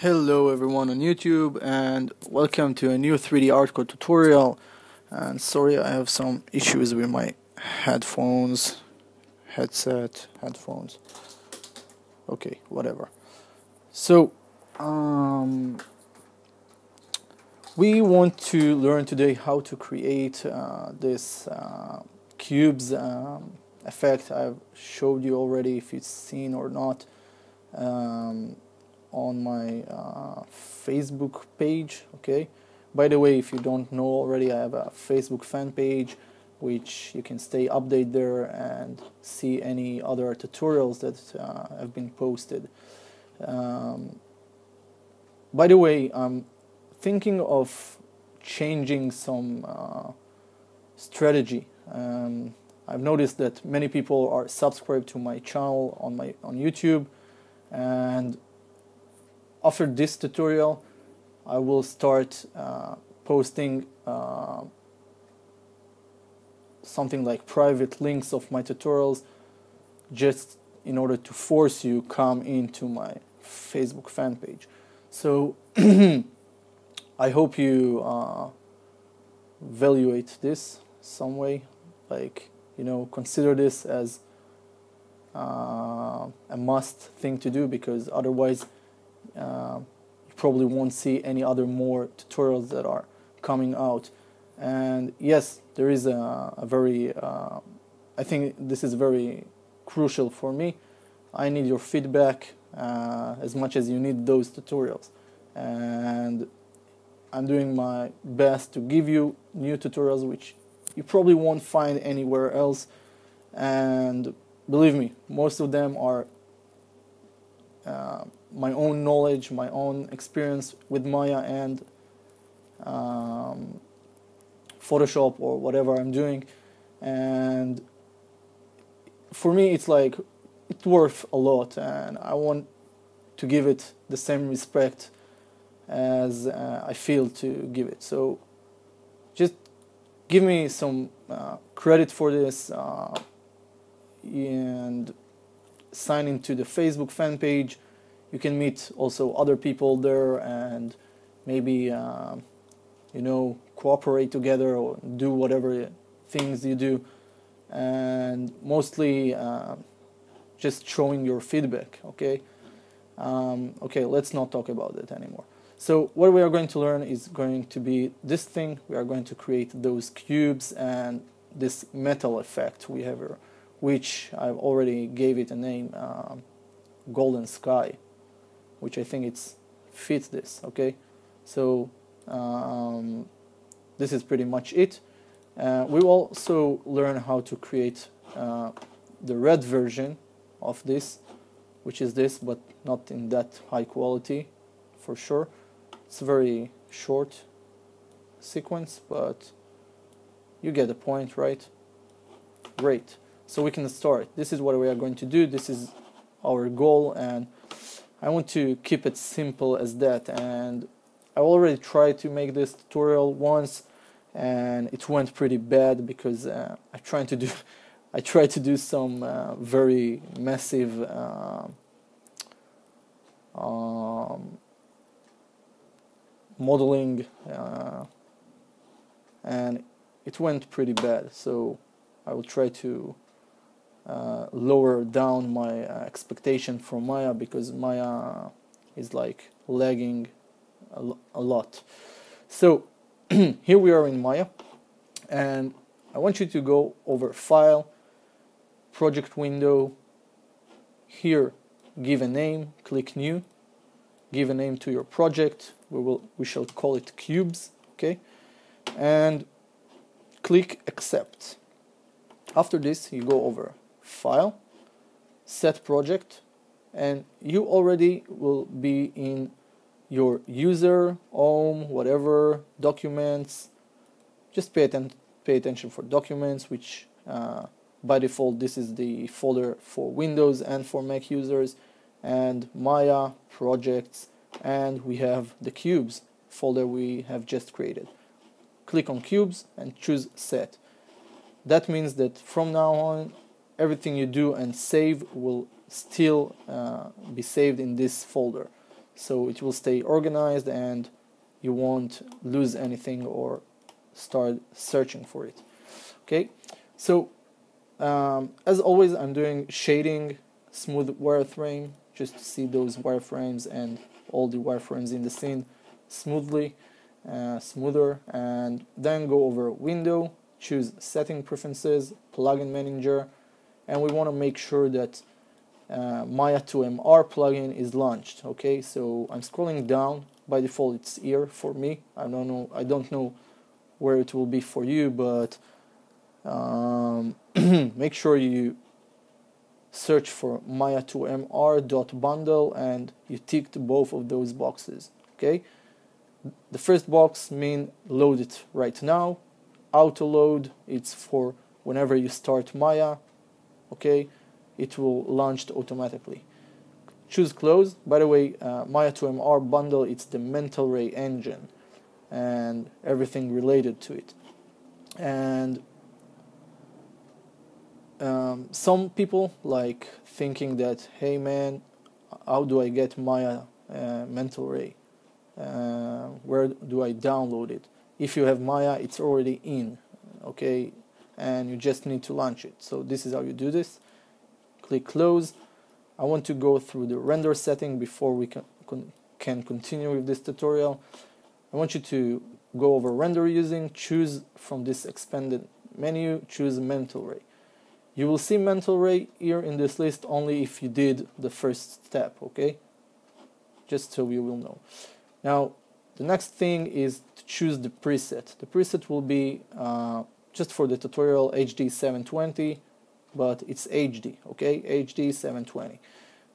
Hello everyone on YouTube and welcome to a new 3D art ArtCore tutorial. And sorry I have some issues with my headphones headset headphones. Okay whatever. So um, we want to learn today how to create uh, this uh, cubes um, effect. I've showed you already if you've seen or not. Um, on my uh, Facebook page. Okay. By the way, if you don't know already, I have a Facebook fan page which you can stay updated there and see any other tutorials that uh, have been posted. Um, by the way, I'm thinking of changing some uh, strategy. Um, I've noticed that many people are subscribed to my channel on my on YouTube, and after this tutorial I will start uh, posting uh, something like private links of my tutorials just in order to force you come into my Facebook fan page. So I hope you uh, evaluate this some way like you know consider this as uh, a must thing to do because otherwise uh, you probably won't see any other more tutorials that are coming out. And yes there is a, a very uh, I think this is very crucial for me. I need your feedback uh, as much as you need those tutorials. And I'm doing my best to give you new tutorials which you probably won't find anywhere else. And believe me most of them are uh, my own knowledge, my own experience with Maya and um, Photoshop or whatever I'm doing, and for me it's like it's worth a lot, and I want to give it the same respect as uh, I feel to give it. So just give me some uh, credit for this uh, and sign into the Facebook fan page. You can meet also other people there and maybe uh, you know cooperate together or do whatever things you do. And mostly uh, just showing your feedback okay? Um, okay let's not talk about it anymore. So what we are going to learn is going to be this thing. We are going to create those cubes and this metal effect we have here which I've already gave it a name uh, golden sky which I think it's fits this okay? So um, this is pretty much it. Uh, we will also learn how to create uh, the red version of this which is this but not in that high quality for sure. It's a very short sequence but you get the point right? Great so we can start. This is what we are going to do. This is our goal and I want to keep it simple as that. And I already tried to make this tutorial once and it went pretty bad because uh, I tried to do I tried to do some uh, very massive uh, um, modeling uh, and it went pretty bad. So I will try to uh, lower down my uh, expectation for Maya because Maya is like lagging a, lo a lot. So here we are in Maya and I want you to go over File, Project Window, here give a name, click New, give a name to your project, we, will, we shall call it Cubes, okay, and click Accept. After this you go over file set project and you already will be in your user home whatever documents. Just pay, atten pay attention for documents which uh, by default this is the folder for Windows and for Mac users and Maya projects and we have the cubes folder we have just created. Click on cubes and choose set. That means that from now on everything you do and save will still uh, be saved in this folder. So it will stay organized and you won't lose anything or start searching for it. Okay? So um, as always I'm doing shading smooth wireframe just to see those wireframes and all the wireframes in the scene smoothly uh, smoother. And then go over window choose setting preferences plugin manager and we want to make sure that uh, Maya 2MR plugin is launched okay? So I'm scrolling down. By default it's here for me. I don't know I don't know where it will be for you but um, make sure you search for maya2mr.bundle and you ticked both of those boxes okay? The first box mean load it right now. Auto load it's for whenever you start maya okay it will launch automatically. Choose close. By the way uh, maya 2mr bundle it's the mental ray engine and everything related to it. And um, some people like thinking that hey man how do i get maya uh, mental ray? Uh, where do i download it? If you have maya it's already in okay and you just need to launch it so this is how you do this click close I want to go through the render setting before we can, can continue with this tutorial I want you to go over render using choose from this expanded menu choose mental ray you will see mental ray here in this list only if you did the first step, okay? Just so you will know. Now, the next thing is to choose the preset. The preset will be uh, just for the tutorial HD 720, but it's HD, okay? HD 720.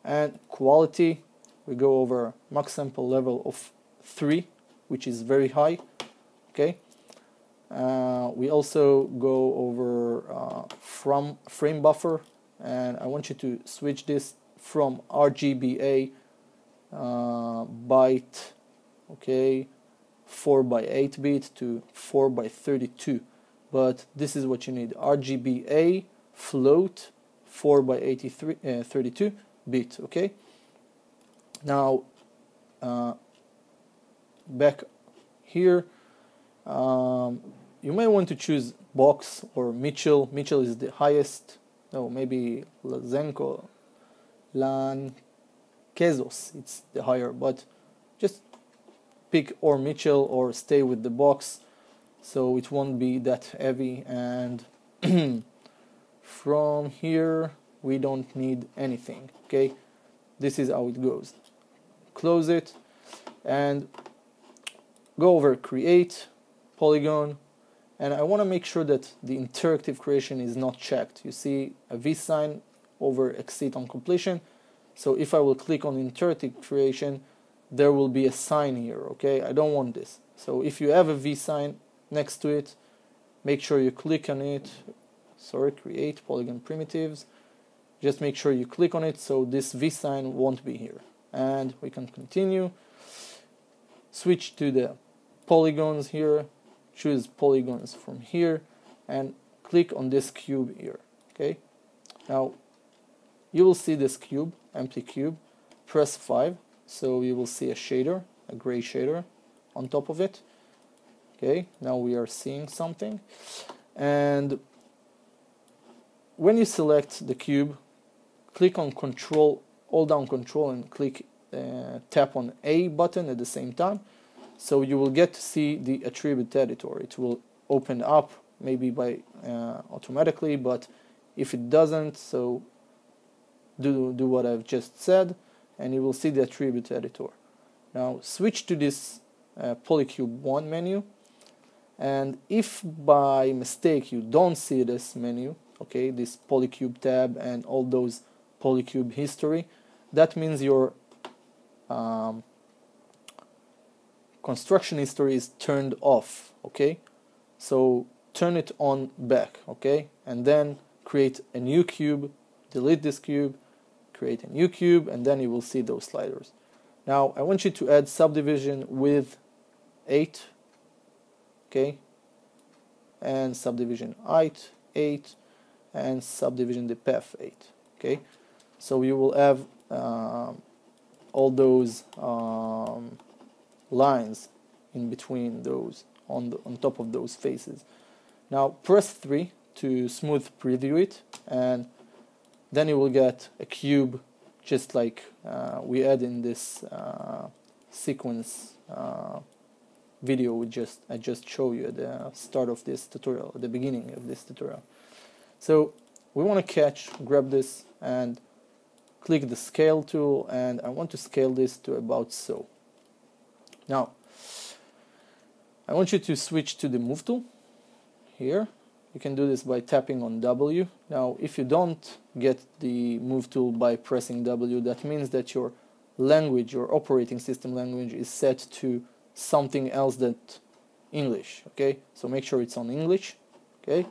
And quality, we go over max sample level of 3, which is very high, okay? Uh, we also go over uh, from frame buffer and I want you to switch this from RGBA uh, byte okay 4 by 8 bit to 4 by 32 but this is what you need RGBA float 4 by 83 uh, 32 bit okay now uh, back here um, you may want to choose Box or Mitchell. Mitchell is the highest. No, maybe Lazenko, Lankezos. It's the higher, but just pick or Mitchell or stay with the box, so it won't be that heavy. And from here, we don't need anything. Okay, this is how it goes. Close it and go over create polygon and I want to make sure that the interactive creation is not checked. You see a V sign over exit on completion. So if I will click on interactive creation, there will be a sign here, okay? I don't want this. So if you have a V sign next to it, make sure you click on it. Sorry, create polygon primitives. Just make sure you click on it so this V sign won't be here. And we can continue. Switch to the polygons here choose polygons from here and click on this cube here okay now you will see this cube empty cube press 5 so you will see a shader a gray shader on top of it okay now we are seeing something and when you select the cube click on control hold down control and click uh, tap on A button at the same time so you will get to see the attribute editor. It will open up maybe by uh, automatically, but if it doesn't, so do, do what I've just said, and you will see the attribute editor. Now switch to this uh, Polycube 1 menu, and if by mistake you don't see this menu, okay, this Polycube tab and all those Polycube history, that means your um, construction history is turned off okay? So turn it on back okay? And then create a new cube delete this cube create a new cube and then you will see those sliders. Now I want you to add subdivision with 8 okay? And subdivision height 8 and subdivision depth 8 okay? So you will have um, all those um, lines in between those on the, on top of those faces. Now press 3 to smooth preview it and then you will get a cube just like uh, we had in this uh, sequence uh, video we just I just show you at the start of this tutorial, at the beginning of this tutorial. So we want to catch, grab this and click the scale tool and I want to scale this to about so. Now I want you to switch to the move tool here. You can do this by tapping on W. Now if you don't get the move tool by pressing W that means that your language, your operating system language is set to something else than English okay? So make sure it's on English okay?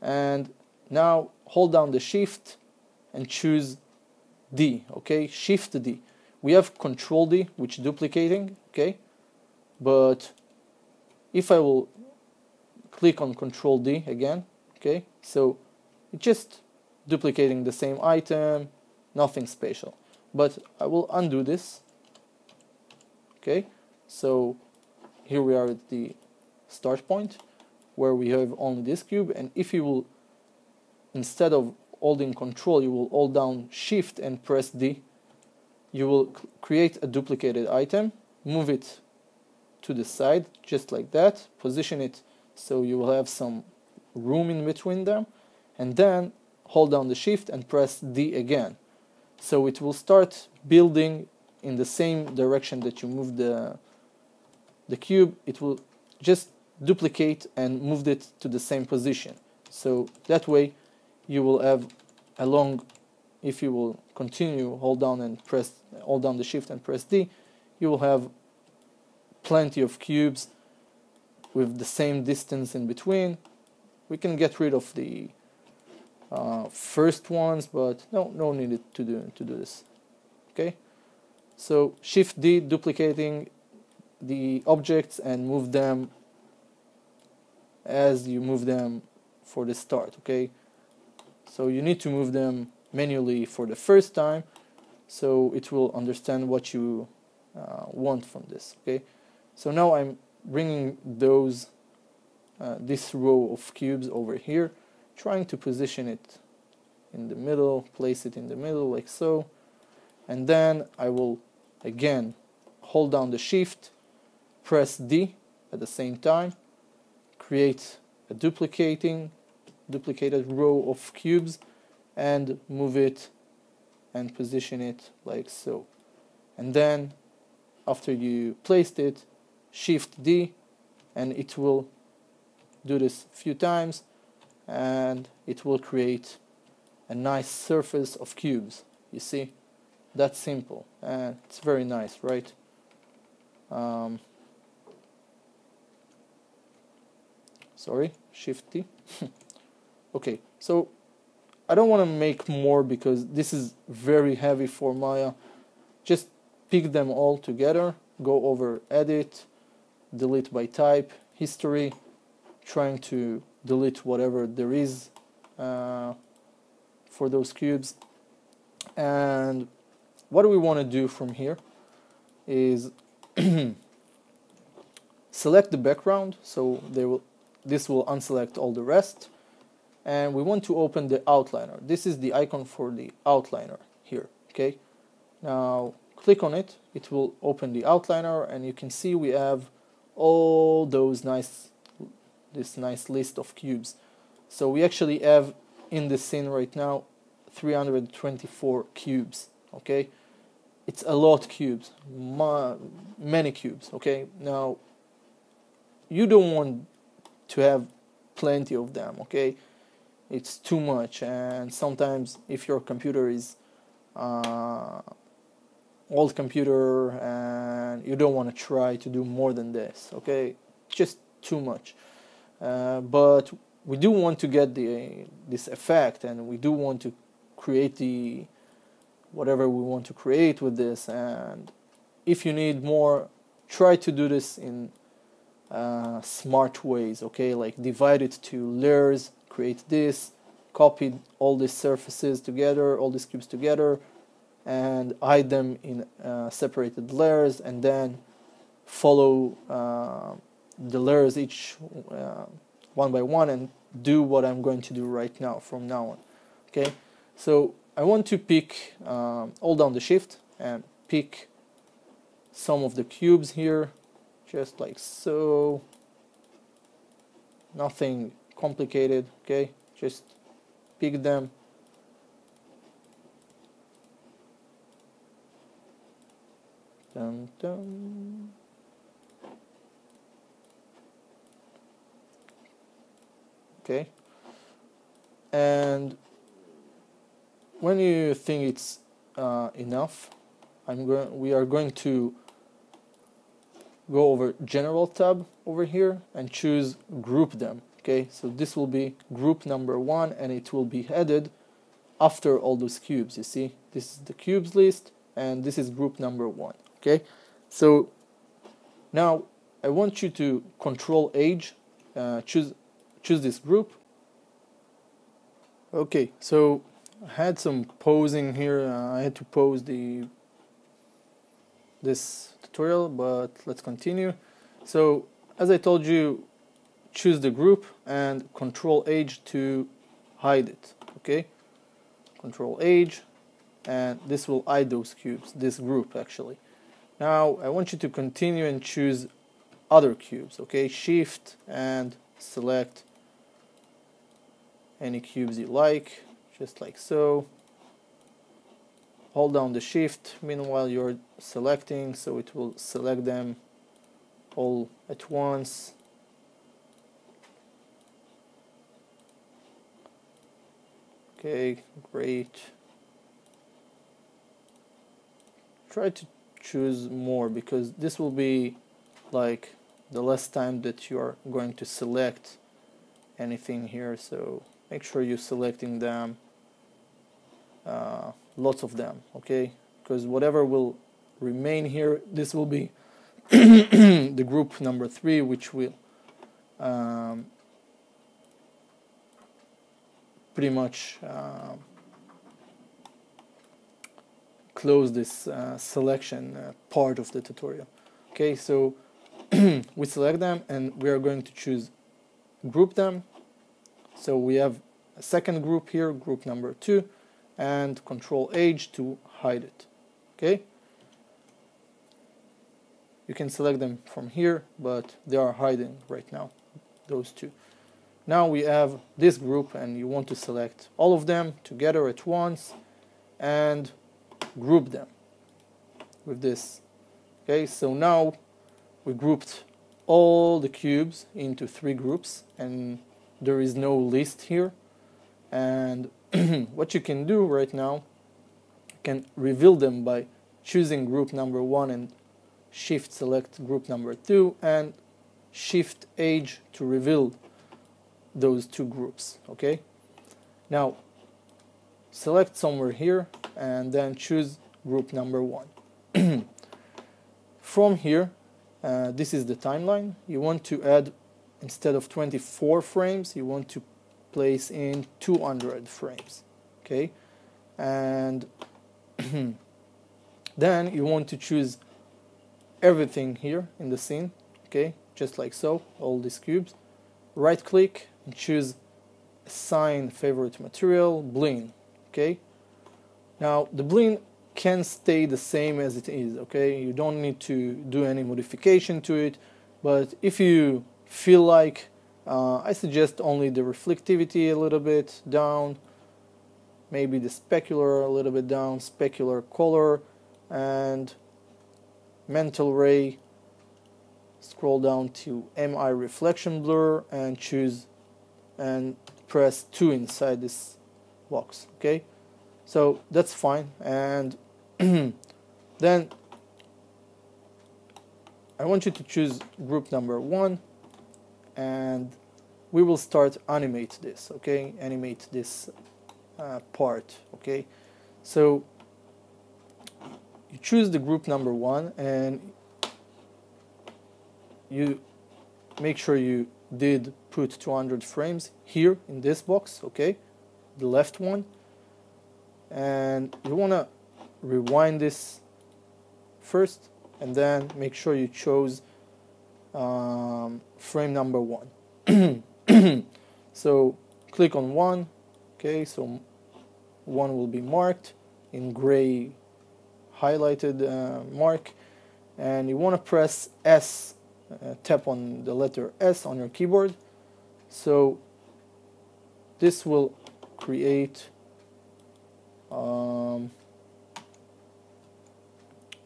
And now hold down the shift and choose D okay? Shift D. We have control D which duplicating okay? But if I will click on control D again okay? So it's just duplicating the same item nothing special. But I will undo this okay so here we are at the start point where we have only this cube and if you will instead of holding control you will hold down shift and press D. You will create a duplicated item move it to the side just like that position it so you will have some room in between them and then hold down the shift and press D again. So it will start building in the same direction that you move the the cube, it will just duplicate and move it to the same position. So that way you will have a long, if you will continue, hold down and press, hold down the shift and press D, you will have plenty of cubes with the same distance in between. We can get rid of the uh, first ones, but no, no need to do to do this. Okay, so Shift D duplicating the objects and move them as you move them for the start okay? So you need to move them manually for the first time so it will understand what you uh, want from this okay? So now I'm bringing those uh, this row of cubes over here trying to position it in the middle place it in the middle like so. And then I will again hold down the shift press D at the same time, create a duplicating, duplicated row of cubes and move it and position it like so. And then after you placed it, shift D and it will do this a few times and it will create a nice surface of cubes. You see? That's simple and it's very nice, right? Um, sorry shift T okay so I don't want to make more because this is very heavy for Maya. Just pick them all together go over edit delete by type history trying to delete whatever there is uh, for those cubes. And what do we want to do from here is select the background so they will this will unselect all the rest. And we want to open the outliner. This is the icon for the outliner here okay? Now click on it. It will open the outliner and you can see we have all those nice this nice list of cubes. So we actually have in the scene right now 324 cubes okay? It's a lot cubes. Ma many cubes okay? Now you don't want to have plenty of them okay? It's too much and sometimes if your computer is uh, old computer and you don't want to try to do more than this okay? Just too much. Uh, but we do want to get the this effect and we do want to create the whatever we want to create with this and if you need more try to do this in uh, smart ways okay? Like divide it to layers create this copy all these surfaces together all these cubes together and hide them in uh, separated layers and then follow uh, the layers each uh, one by one and do what I'm going to do right now from now on okay? So I want to pick um, hold down the shift and pick some of the cubes here just like so nothing complicated okay? Just pick them. Dun, dun. okay. And when you think it's uh, enough I'm going we are going to go over general tab over here and choose group them okay? So this will be group number one and it will be headed after all those cubes you see? This is the cubes list and this is group number one okay? So now I want you to control H uh, choose choose this group. Okay so I had some posing here. Uh, I had to pose the this tutorial but let's continue. So as I told you choose the group and control H to hide it okay? Control H and this will hide those cubes this group actually. Now I want you to continue and choose other cubes okay? Shift and select any cubes you like just like so hold down the shift. Meanwhile you're selecting so it will select them all at once. Okay great. Try to choose more because this will be like the last time that you are going to select anything here. So make sure you're selecting them uh, lots of them okay? Because whatever will remain here this will be the group number three which will um, pretty much uh, close this uh, selection uh, part of the tutorial okay? So we select them and we are going to choose group them. So we have a second group here group number two and control H to hide it. Okay? You can select them from here but they are hiding right now those two. Now we have this group and you want to select all of them together at once and group them with this. Okay? So now we grouped all the cubes into three groups and there is no list here. And what you can do right now, you can reveal them by choosing group number one and shift select group number two and shift H to reveal those two groups okay? Now select somewhere here and then choose group number one. From here uh, this is the timeline. You want to add instead of 24 frames you want to place in 200 frames okay? And then you want to choose everything here in the scene okay? Just like so all these cubes. Right click and choose assign favorite material Blinn okay? Now the Blinn can stay the same as it is okay? You don't need to do any modification to it but if you feel like uh, I suggest only the reflectivity a little bit down, maybe the specular a little bit down, specular color, and mental ray. Scroll down to MI reflection blur and choose and press 2 inside this box. Okay, so that's fine. And then I want you to choose group number 1 and we will start animate this okay? Animate this uh, part okay? So you choose the group number one and you make sure you did put 200 frames here in this box okay? The left one. And you want to rewind this first and then make sure you chose um, frame number one. So click on one okay so one will be marked in gray highlighted uh, mark. And you want to press S uh, tap on the letter S on your keyboard. So this will create um,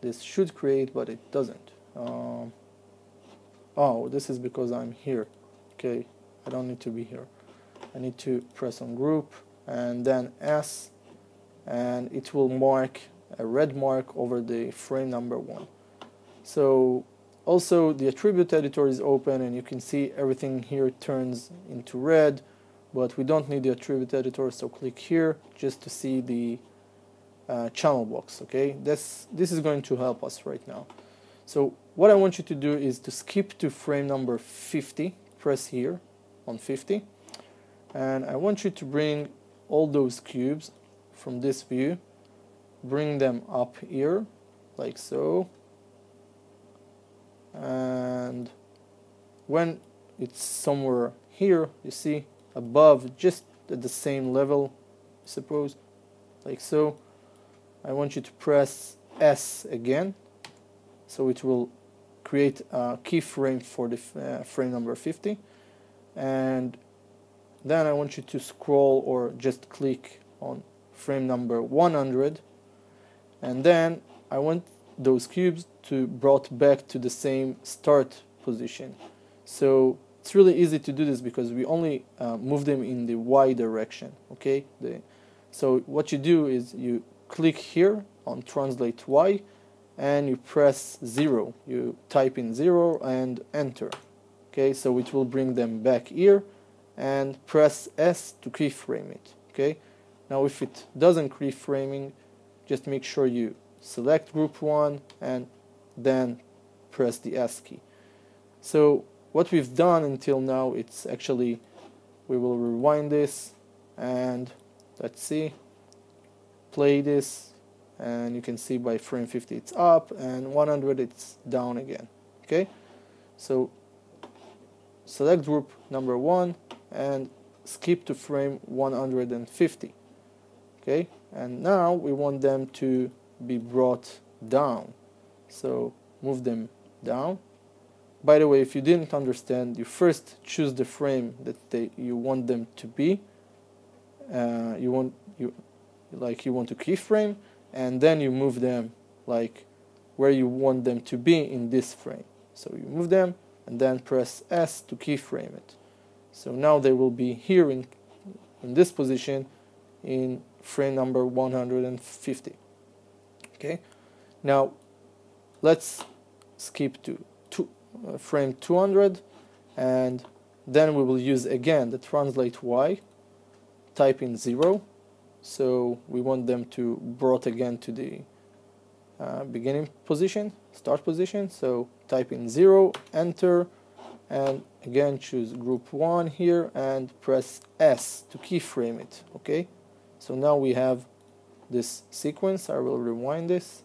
this should create but it doesn't. Um, oh this is because I'm here. Okay I don't need to be here. I need to press on group and then S and it will mark a red mark over the frame number one. So also the attribute editor is open and you can see everything here turns into red but we don't need the attribute editor so click here just to see the uh, channel box okay? This this is going to help us right now so what I want you to do is to skip to frame number 50 press here on 50 and I want you to bring all those cubes from this view bring them up here like so and when it's somewhere here you see above just at the same level suppose like so I want you to press S again so it will create a keyframe for the uh, frame number 50 and then I want you to scroll or just click on frame number 100 and then I want those cubes to brought back to the same start position. So it's really easy to do this because we only uh, move them in the y direction okay? The, so what you do is you click here on translate Y and you press 0 you type in 0 and enter. Okay so it will bring them back here and press S to keyframe it. Okay now if it doesn't keyframing just make sure you select group 1 and then press the S key. So what we've done until now it's actually we will rewind this and let's see play this and you can see by frame 50 it's up and 100 it's down again okay? So select group number one and skip to frame 150 okay? And now we want them to be brought down. So move them down. By the way if you didn't understand you first choose the frame that they, you want them to be. Uh, you want you like you want to keyframe and then you move them like where you want them to be in this frame. So you move them and then press S to keyframe it. So now they will be here in, in this position in frame number 150 okay? Now let's skip to two, uh, frame 200 and then we will use again the translate Y type in 0 so we want them to brought again to the uh, beginning position start position. So type in 0 enter and again choose group 1 here and press S to keyframe it okay? So now we have this sequence. I will rewind this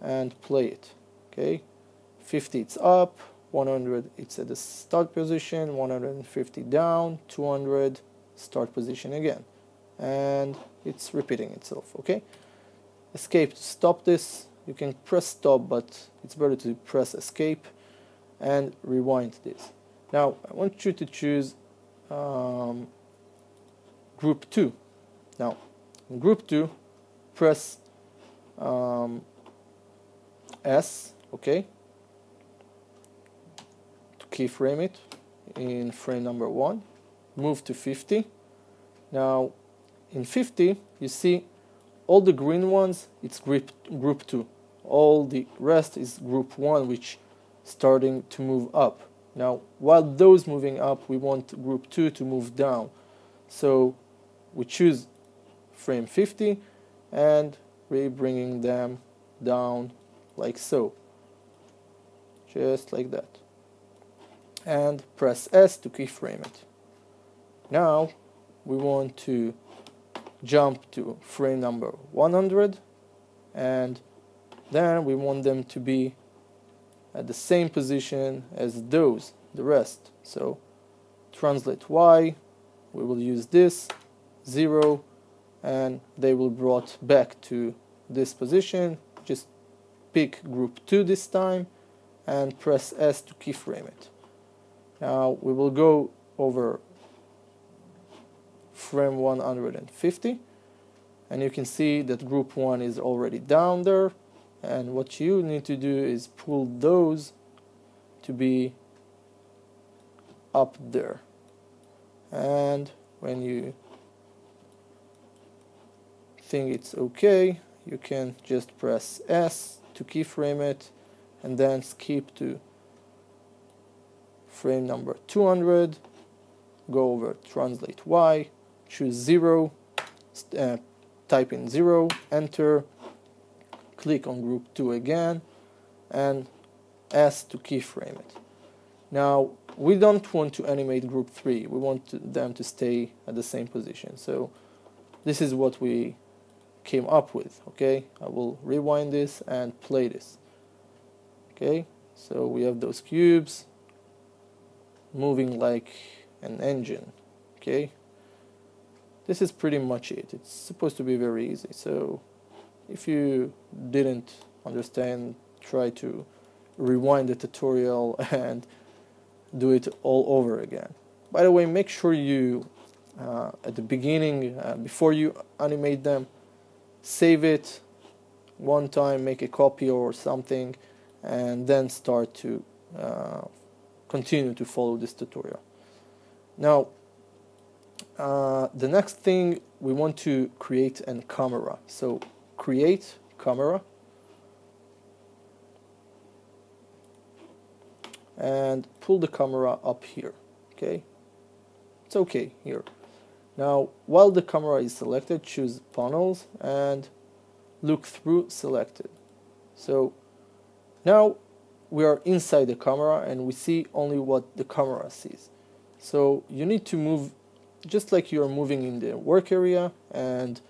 and play it okay? 50 it's up. 100 it's at the start position. 150 down. 200 start position again. And it's repeating itself okay? Escape to stop this you can press stop but it's better to press escape and rewind this. Now I want you to choose um, group 2 now in group 2 press um, S okay? To keyframe it in frame number 1 move to 50 now in 50 you see all the green ones it's group group 2 all the rest is group 1 which starting to move up. Now while those moving up we want group 2 to move down. So we choose frame 50 and we're bringing them down like so. Just like that. And press S to keyframe it. Now we want to jump to frame number 100 and then we want them to be at the same position as those the rest. So translate y we will use this 0 and they will brought back to this position. Just pick group 2 this time and press S to keyframe it. Now we will go over frame 150 and you can see that group 1 is already down there. And what you need to do is pull those to be up there. And when you think it's okay you can just press S to keyframe it and then skip to frame number 200 go over translate Y choose 0 uh, type in 0 enter click on group 2 again and S to keyframe it. Now we don't want to animate group 3 we want to, them to stay at the same position. So this is what we came up with okay? I will rewind this and play this okay? So we have those cubes moving like an engine okay this is pretty much it. It's supposed to be very easy. So if you didn't understand try to rewind the tutorial and do it all over again. By the way make sure you uh, at the beginning uh, before you animate them save it one time make a copy or something and then start to uh, continue to follow this tutorial. Now uh, the next thing we want to create a camera. So create camera. And pull the camera up here okay? It's okay here. Now while the camera is selected choose panels and look through selected. So now we are inside the camera and we see only what the camera sees. So you need to move just like you are moving in the work area and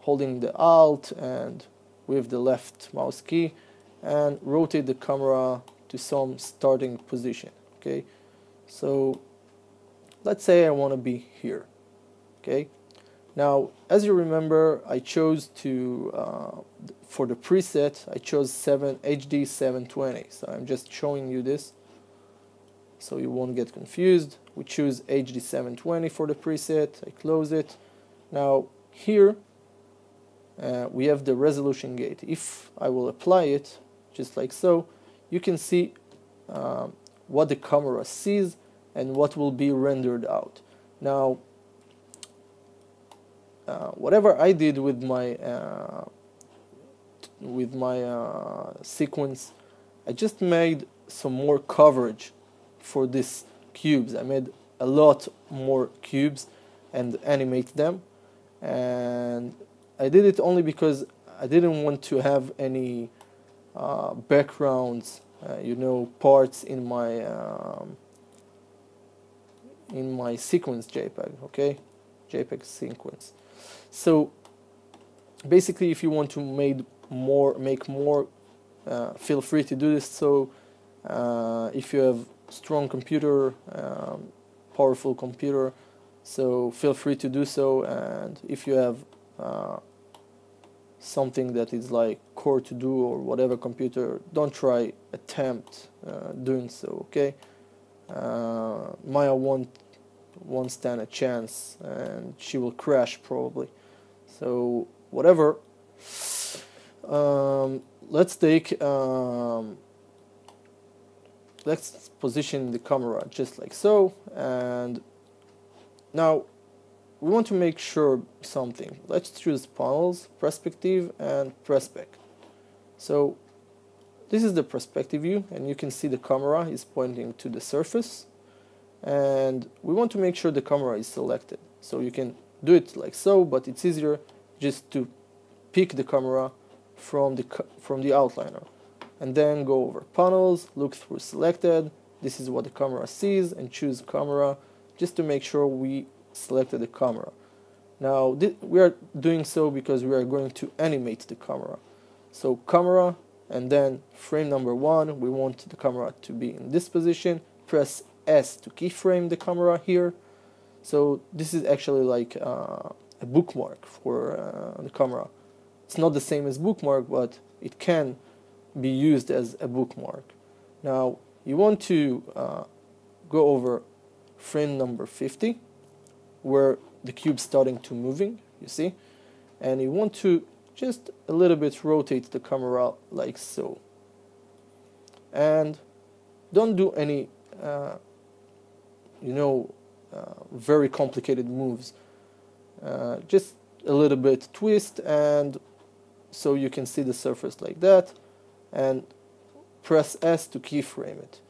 holding the alt and with the left mouse key and rotate the camera to some starting position okay? So let's say I want to be here okay? Now as you remember I chose to uh, for the preset I chose 7 HD 720 so I'm just showing you this so you won't get confused we choose HD 720 for the preset I close it now here uh, we have the resolution gate. If I will apply it, just like so, you can see um, what the camera sees and what will be rendered out. Now, uh, whatever I did with my uh, with my uh, sequence, I just made some more coverage for these cubes. I made a lot more cubes and animate them and I did it only because I didn't want to have any uh, backgrounds, uh, you know, parts in my um, in my sequence JPEG. Okay, JPEG sequence. So basically, if you want to make more, make more, uh, feel free to do this. So uh, if you have strong computer, um, powerful computer, so feel free to do so. And if you have uh, something that is like Core 2 Duo or whatever computer don't try attempt uh, doing so okay? Uh, Maya won't won't stand a chance and she will crash probably. So whatever. Um, let's take um, let's position the camera just like so and now we want to make sure something. Let's choose panels, perspective and perspec. So this is the perspective view and you can see the camera is pointing to the surface and we want to make sure the camera is selected. So you can do it like so, but it's easier just to pick the camera from the from the outliner and then go over panels, look through selected. This is what the camera sees and choose camera just to make sure we selected the camera. Now we are doing so because we are going to animate the camera. So camera and then frame number one, we want the camera to be in this position. Press S to keyframe the camera here. So this is actually like uh, a bookmark for uh, the camera. It's not the same as bookmark, but it can be used as a bookmark. Now you want to uh, go over frame number 50 where the cube starting to moving you see? And you want to just a little bit rotate the camera like so. And don't do any uh, you know uh, very complicated moves. Uh, just a little bit twist and so you can see the surface like that and press S to keyframe it.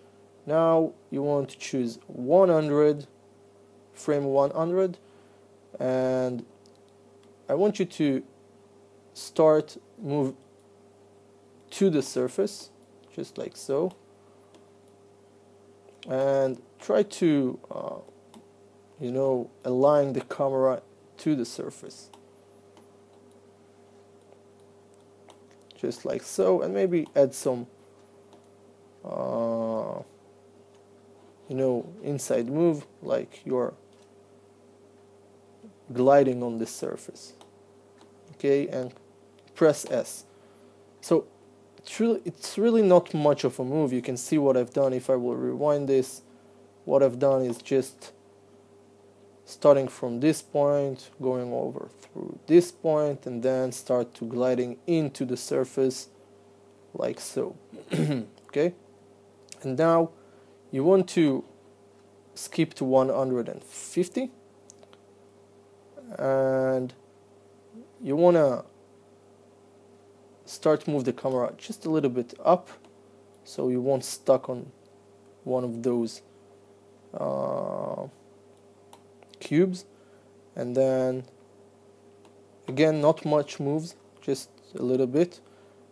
Now you want to choose 100 frame 100 and I want you to start move to the surface just like so and try to uh, you know align the camera to the surface just like so and maybe add some uh, you know inside move like you're gliding on this surface okay? And press S. So it's really, it's really not much of a move. You can see what I've done if I will rewind this. What I've done is just starting from this point going over through this point and then start to gliding into the surface like so okay? And now you want to skip to 150 and you want to start to move the camera just a little bit up so you won't stuck on one of those uh, cubes and then again not much moves just a little bit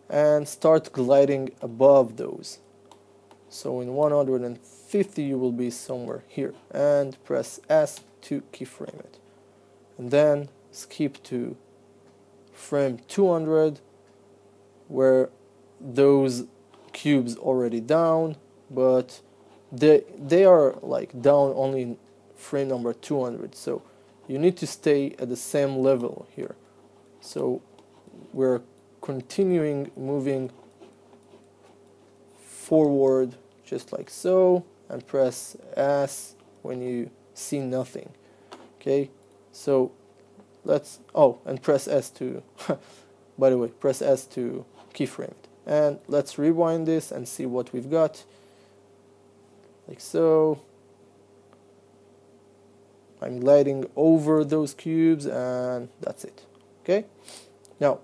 and start gliding above those. So in 150 you will be somewhere here and press S to keyframe it. And then skip to frame 200 where those cubes already down but they they are like down only frame number 200 so you need to stay at the same level here so we're continuing moving forward just like so and press S when you see nothing okay so let's, oh, and press S to, by the way, press S to keyframe it. And let's rewind this and see what we've got. Like so. I'm gliding over those cubes and that's it. Okay? Now,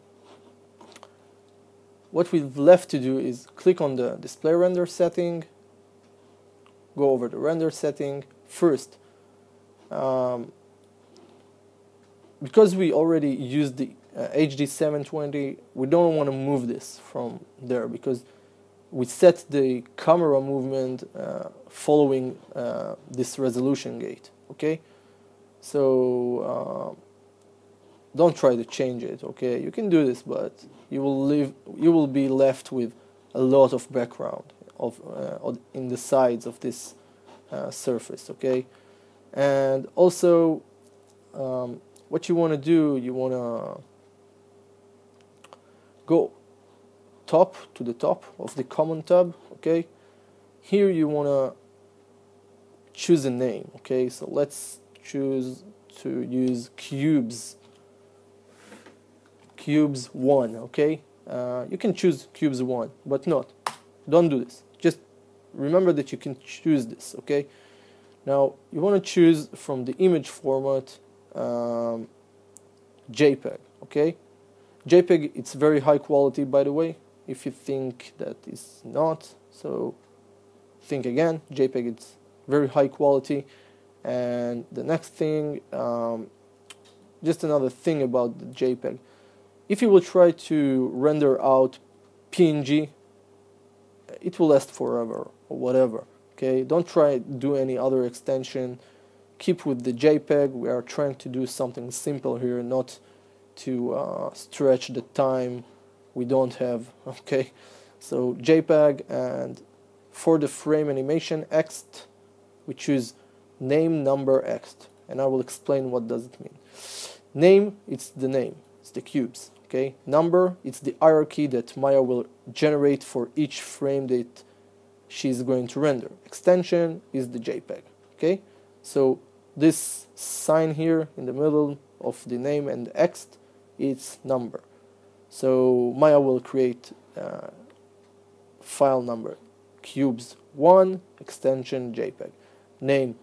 what we've left to do is click on the display render setting, go over the render setting. First, um, because we already used the uh, HD 720, we don't want to move this from there because we set the camera movement uh, following uh, this resolution gate. Okay, so uh, don't try to change it. Okay, you can do this, but you will live. You will be left with a lot of background of uh, in the sides of this uh, surface. Okay, and also. Um, what you want to do, you want to go top to the top of the common tab, okay? Here you want to choose a name, okay? So let's choose to use cubes, cubes 1, okay? Uh, you can choose cubes 1, but not. Don't do this. Just remember that you can choose this, okay? Now, you want to choose from the image format um, JPEG. Okay, JPEG it's very high quality by the way. If you think that is not, so think again. JPEG it's very high quality. And the next thing, um, just another thing about the JPEG. If you will try to render out PNG, it will last forever or whatever. Okay, don't try do any other extension keep with the JPEG. We are trying to do something simple here, not to uh, stretch the time we don't have okay so JPEG and for the frame animation ext we choose name number ext and I will explain what does it mean. Name it's the name. It's the cubes okay? Number it's the hierarchy that Maya will generate for each frame that she's going to render. Extension is the JPEG okay? So this sign here in the middle of the name and ext it's number. So Maya will create uh, file number. Cubes 1 extension JPEG. Name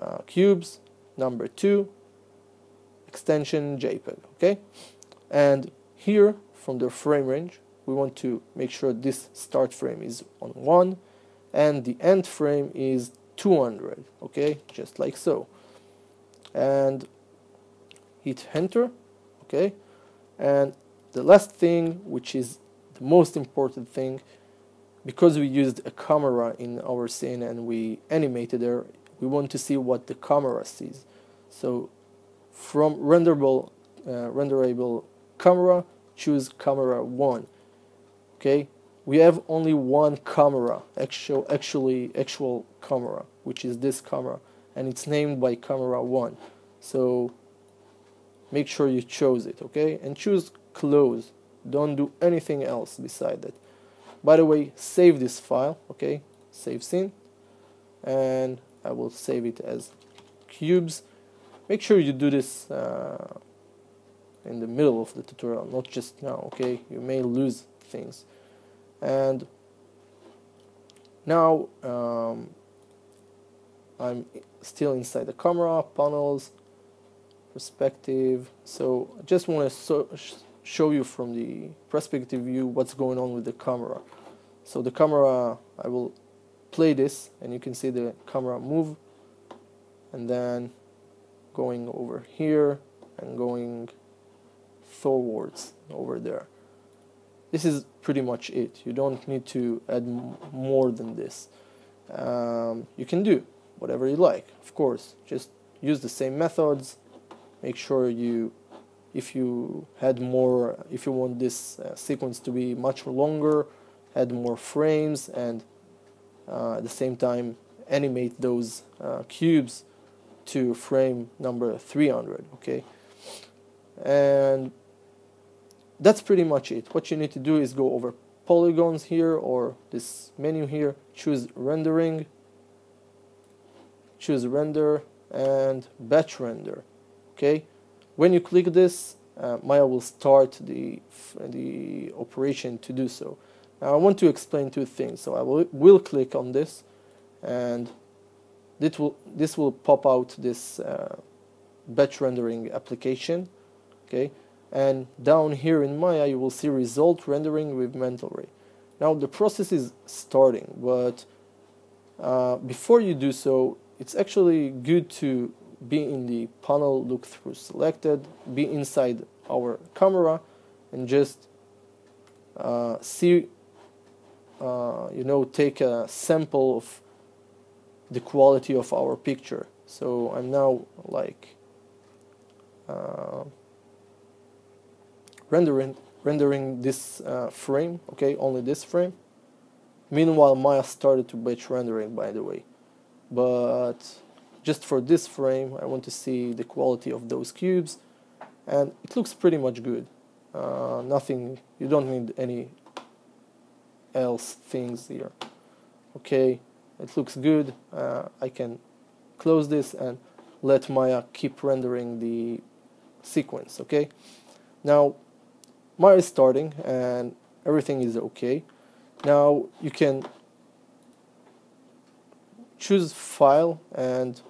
uh, cubes number 2 extension JPEG okay? And here from the frame range we want to make sure this start frame is on 1 and the end frame is 200 okay? Just like so. And hit enter okay? And the last thing which is the most important thing because we used a camera in our scene and we animated there we want to see what the camera sees. So from renderable uh, renderable camera choose camera 1 okay? We have only one camera actual actually actual camera which is this camera and it's named by camera 1 so make sure you chose it okay? And choose close. Don't do anything else beside that by the way save this file okay? Save scene. And I will save it as cubes. Make sure you do this uh, in the middle of the tutorial not just now okay? You may lose things. And now um, I'm still inside the camera panels perspective. So I just want to so show you from the perspective view what's going on with the camera. So the camera I will play this and you can see the camera move and then going over here and going forwards over there. This is pretty much it. You don't need to add more than this. Um, you can do whatever you like of course. Just use the same methods. Make sure you if you had more if you want this uh, sequence to be much longer add more frames and at the same time animate those uh, cubes to frame number 300 okay? And that's pretty much it. What you need to do is go over polygons here or this menu here choose rendering choose render and batch render okay? When you click this uh, Maya will start the the operation to do so now I want to explain two things so I will, will click on this and this will this will pop out this uh, batch rendering application okay and down here in Maya you will see result rendering with mental ray. Now the process is starting but uh, before you do so it's actually good to be in the panel look through selected, be inside our camera and just uh, see you know take a sample of the quality of our picture. So I'm now like uh, rendering rendering this uh, frame okay only this frame. Meanwhile Maya started to batch rendering by the way. But just for this frame I want to see the quality of those cubes and it looks pretty much good. Uh, nothing you don't need any else things here okay it looks good uh, I can close this and let Maya keep rendering the sequence okay now Maya is starting and everything is okay. Now you can choose file and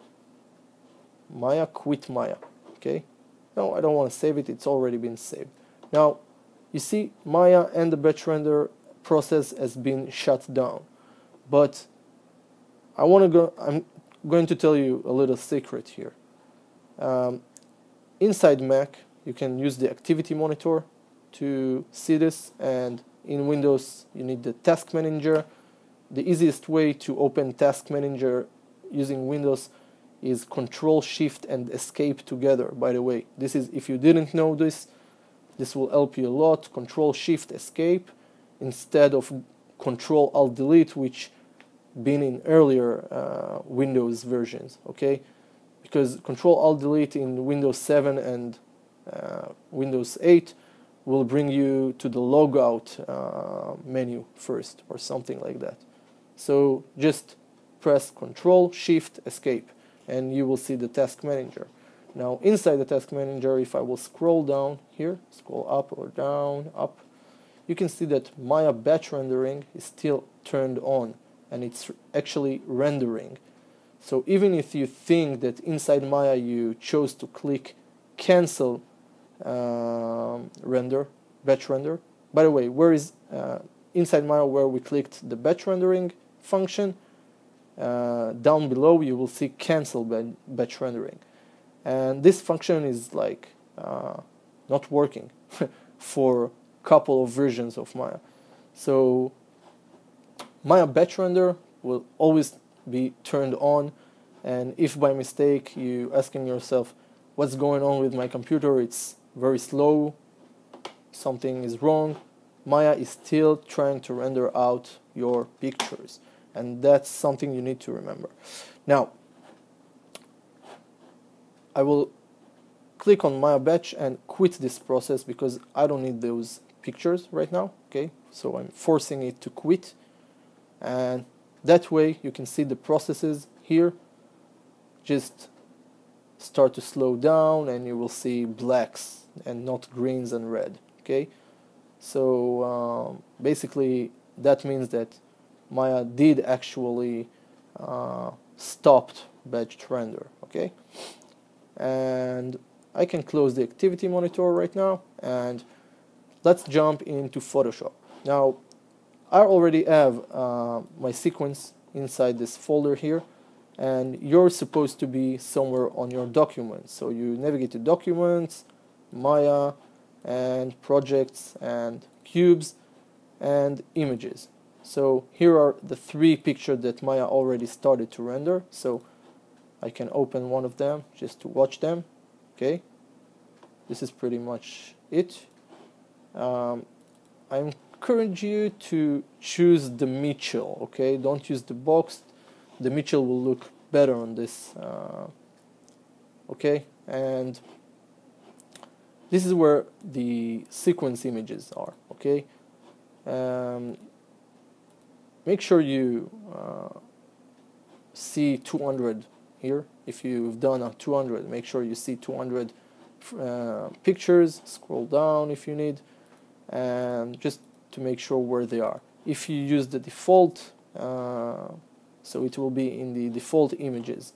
Maya quit Maya. Okay. No, I don't want to save it. It's already been saved. Now you see Maya and the batch render process has been shut down. But I want to go. I'm going to tell you a little secret here. Um, inside Mac, you can use the activity monitor to see this and in Windows you need the task manager the easiest way to open task manager using Windows is control shift and escape together by the way this is if you didn't know this this will help you a lot control shift escape instead of control alt delete which been in earlier uh, Windows versions okay? Because control alt delete in Windows 7 and uh, Windows 8 will bring you to the logout uh, menu first or something like that. So just press control shift escape and you will see the task manager. Now inside the task manager if I will scroll down here scroll up or down up you can see that Maya batch rendering is still turned on and it's actually rendering. So even if you think that inside Maya you chose to click cancel um, render, batch render, by the way, where is uh, inside Maya where we clicked the batch rendering function, uh, down below you will see cancel batch rendering. And this function is like uh, not working for couple of versions of Maya. So Maya batch render will always be turned on and if by mistake you asking yourself what's going on with my computer? It's very slow. Something is wrong. Maya is still trying to render out your pictures and that's something you need to remember. Now I will click on Maya batch and quit this process because I don't need those pictures right now okay? So I'm forcing it to quit. And that way you can see the processes here. Just start to slow down and you will see blacks and not greens and red okay? So um, basically that means that Maya did actually uh, stopped batch render okay? And I can close the activity monitor right now and let's jump into Photoshop. Now I already have uh, my sequence inside this folder here and you're supposed to be somewhere on your documents. So you navigate to documents Maya and projects and cubes and images. So here are the three pictures that Maya already started to render. So I can open one of them just to watch them. Okay. This is pretty much it um, I'm encourage you to choose the Mitchell okay? Don't use the box. The Mitchell will look better on this uh, okay? And this is where the sequence images are okay? Um, make sure you uh, see 200 here. If you've done a 200 make sure you see 200 uh, pictures. Scroll down if you need and just to make sure where they are. If you use the default, uh, so it will be in the default images.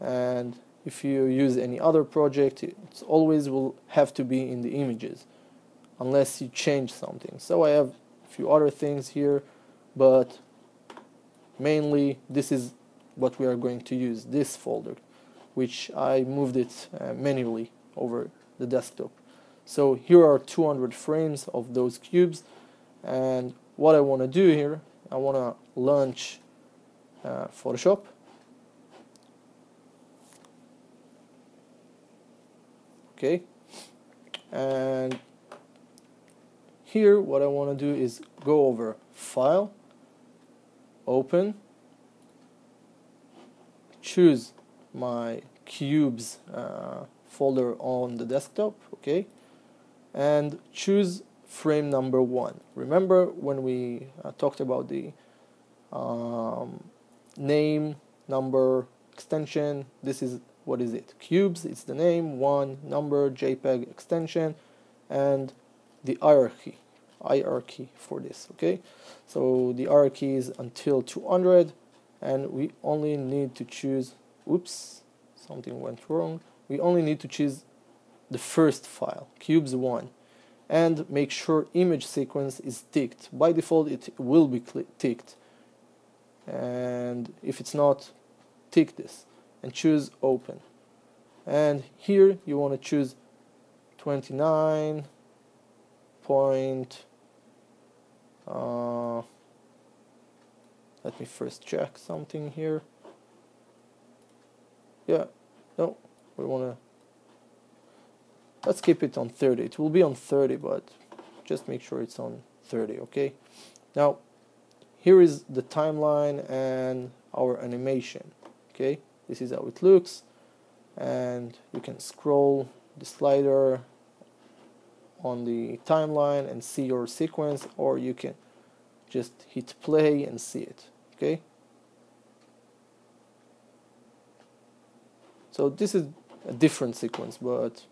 And if you use any other project, it always will have to be in the images, unless you change something. So I have a few other things here, but mainly this is what we are going to use, this folder, which I moved it uh, manually over the desktop. So here are 200 frames of those cubes. And what I want to do here I want to launch uh, Photoshop. Okay. And here what I want to do is go over file open choose my cubes uh, folder on the desktop okay and choose frame number one. Remember when we uh, talked about the um, name, number, extension, this is what is it? Cubes, it's the name, one, number, JPEG extension, and the hierarchy, hierarchy for this, okay? So the hierarchy is until 200, and we only need to choose, oops, something went wrong. We only need to choose the first file, cubes one and make sure image sequence is ticked. By default it will be ticked. And if it's not tick this and choose open. And here you want to choose 29 point uh, let me first check something here. Yeah no we want to let's keep it on 30 it will be on 30 but just make sure it's on 30 okay? Now here is the timeline and our animation okay? This is how it looks and you can scroll the slider on the timeline and see your sequence or you can just hit play and see it okay? So this is a different sequence but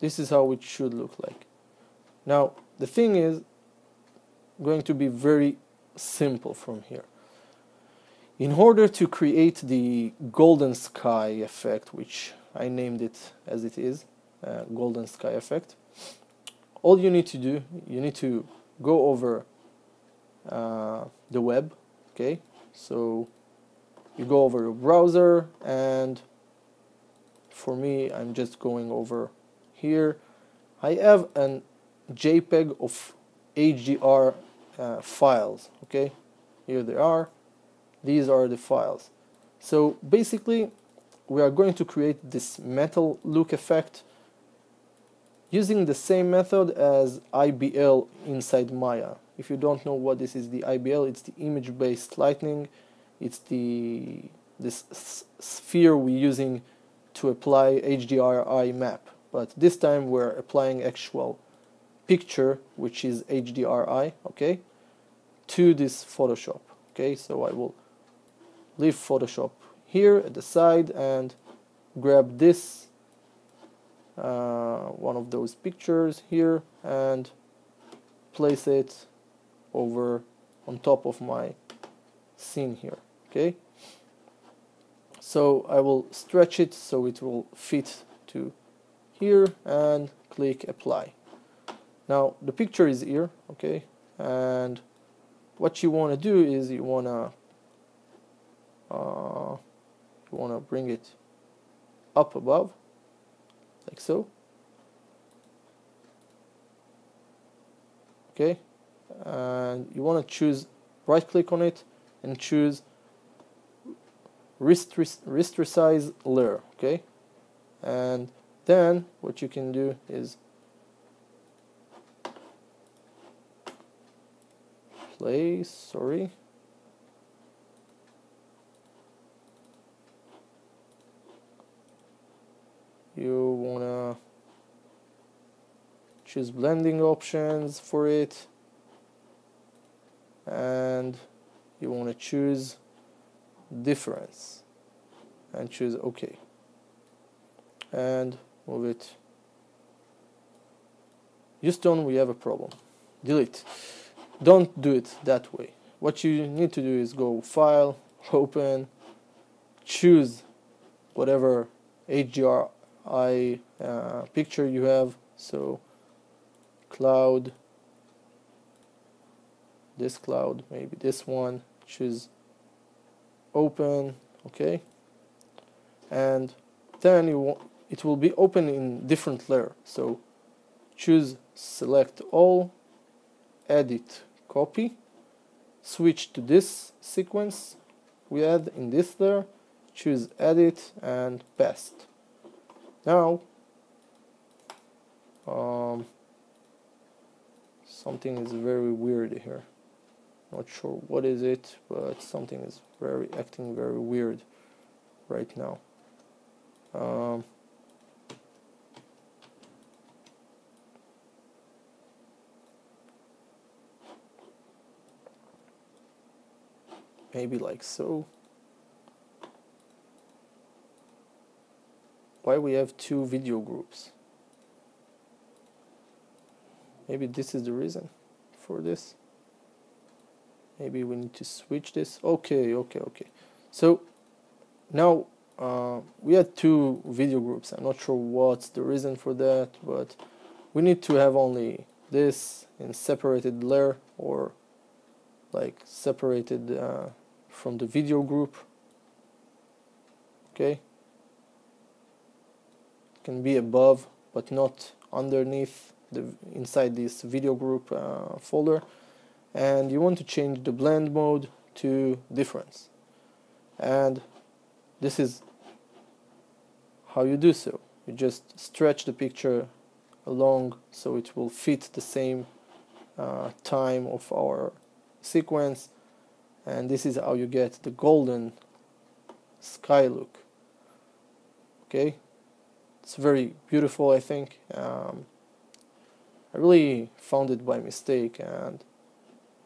this is how it should look like. Now the thing is going to be very simple from here. In order to create the golden sky effect which I named it as it is uh, golden sky effect all you need to do you need to go over uh, the web okay? So you go over your browser and for me I'm just going over here. I have an JPEG of HDR uh, files okay? Here they are. These are the files. So basically we are going to create this metal look effect using the same method as IBL inside Maya. If you don't know what this is the IBL it's the image based lighting it's the this sphere we're using to apply HDRI map but this time we're applying actual picture which is HDRI okay to this Photoshop okay? So I will leave Photoshop here at the side and grab this uh, one of those pictures here and place it over on top of my scene here okay? So I will stretch it so it will fit to here and click apply. Now the picture is here okay? And what you want to do is you want to uh, you want to bring it up above like so. Okay? And you want to choose right click on it and choose rasterize layer okay? And then what you can do is play sorry you wanna choose blending options for it and you want to choose difference and choose OK and it. Houston we have a problem. Delete. Don't do it that way. What you need to do is go file open choose whatever HDRI uh, picture you have. So cloud this cloud maybe this one choose open okay? And then you it will be open in different layer. So choose select all edit copy switch to this sequence. We add in this layer choose edit and paste. Now um, something is very weird here. Not sure what is it but something is very acting very weird right now. Um, maybe like so. Why we have two video groups? Maybe this is the reason for this. Maybe we need to switch this. Okay okay okay. So now uh, we had two video groups. I'm not sure what's the reason for that but we need to have only this in separated layer or like separated uh, from the video group. Okay. Can be above but not underneath the inside this video group uh, folder. And you want to change the blend mode to difference. And this is how you do so. You just stretch the picture along so it will fit the same uh, time of our sequence and this is how you get the golden sky look okay? It's very beautiful I think. Um, I really found it by mistake and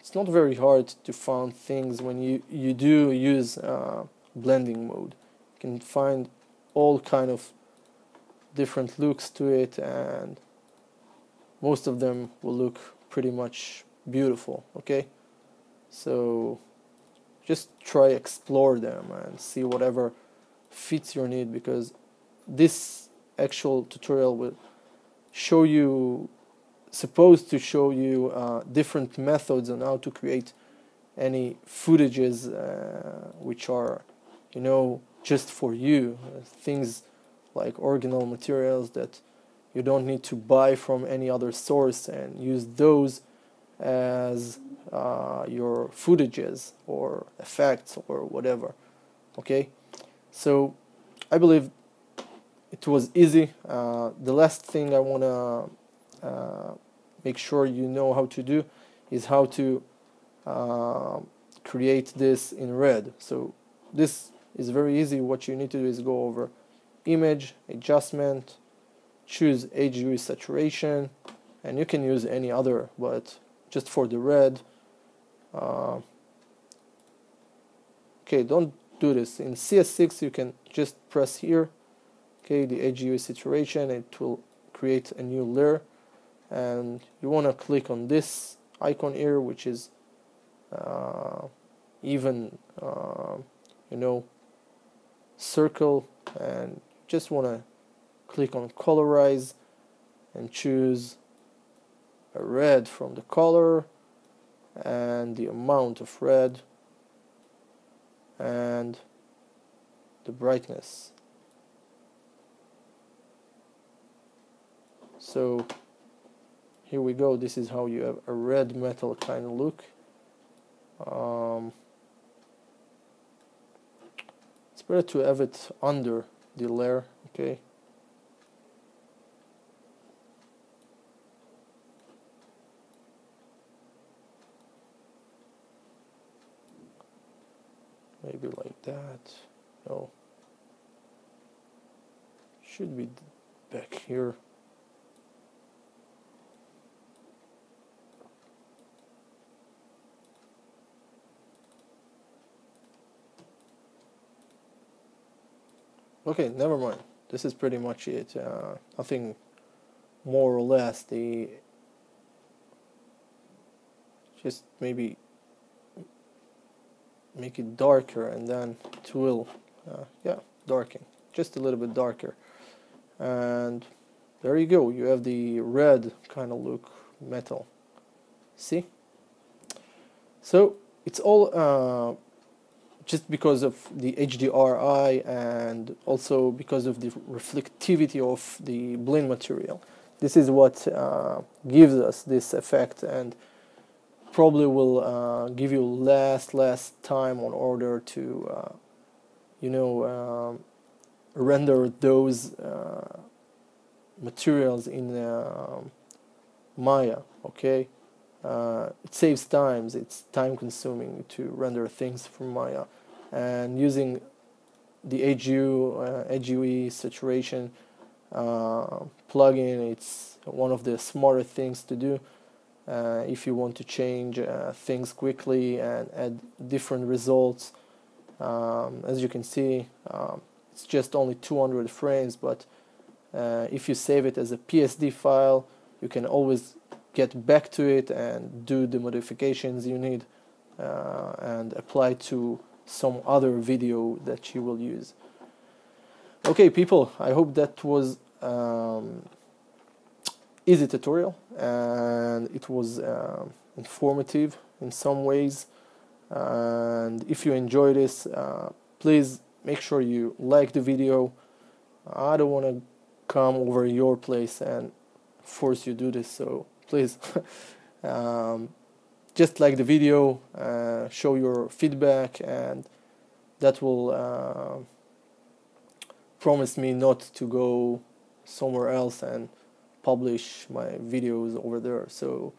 it's not very hard to find things when you you do use uh, blending mode. You can find all kind of different looks to it and most of them will look pretty much beautiful okay? So just try explore them and see whatever fits your need because this actual tutorial will show you supposed to show you uh, different methods on how to create any footages uh, which are you know just for you. Uh, things like original materials that you don't need to buy from any other source and use those as uh, your footages or effects or whatever okay? So I believe it was easy. Uh, the last thing I want to uh, make sure you know how to do is how to uh, create this in red. So this is very easy. What you need to do is go over image adjustment choose HUE saturation and you can use any other but just for the red uh, okay don't do this. In CS6 you can just press here okay the HUE saturation it will create a new layer. And you want to click on this icon here which is uh, even uh, you know circle. And just want to click on colorize and choose a red from the color and the amount of red and the brightness. So here we go. This is how you have a red metal kind of look. Um, it's better to have it under the layer okay maybe like that. No. Should be back here. Okay never mind. This is pretty much it uh, nothing more or less. The just maybe make it darker and then it will uh, yeah darken just a little bit darker. And there you go you have the red kind of look metal. See? So it's all uh, just because of the HDRI and also because of the reflectivity of the Blinn material. This is what uh, gives us this effect and probably will uh, give you less less time on order to uh, you know um, render those uh, materials in um, Maya okay? Uh, it saves times. It's time consuming to render things from Maya. And using the HU, uh, HUE saturation uh, plugin it's one of the smarter things to do uh, if you want to change uh, things quickly and add different results. Um, as you can see, um, it's just only 200 frames, but uh, if you save it as a PSD file, you can always get back to it and do the modifications you need uh, and apply to some other video that you will use. Okay, people, I hope that was um, easy tutorial and it was uh, informative in some ways. And if you enjoy this uh, please make sure you like the video. I don't want to come over your place and force you do this so please um, just like the video uh, show your feedback and that will uh, promise me not to go somewhere else and publish my videos over there. So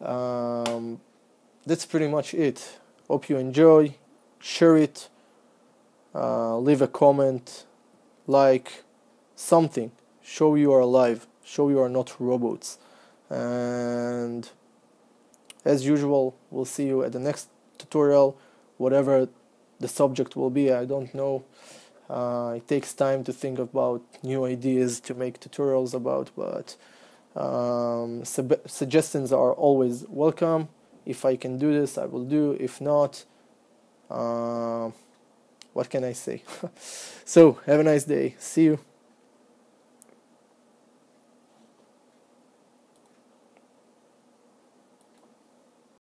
um, that's pretty much it. Hope you enjoy. Share it. Uh, leave a comment, like something. Show you are alive. Show you are not robots. And as usual, we'll see you at the next tutorial, whatever the subject will be. I don't know. Uh, it takes time to think about new ideas to make tutorials about, but um, sub- suggestions are always welcome. If I can do this, I will do. If not, uh, what can I say? so, have a nice day. See you.